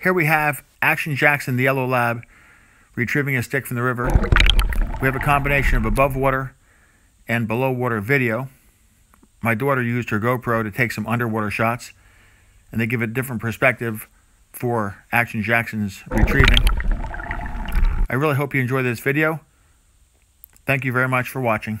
Here we have Action Jackson, the Yellow Lab, retrieving a stick from the river. We have a combination of above water and below water video. My daughter used her GoPro to take some underwater shots, and they give a different perspective for Action Jackson's retrieving. I really hope you enjoy this video. Thank you very much for watching.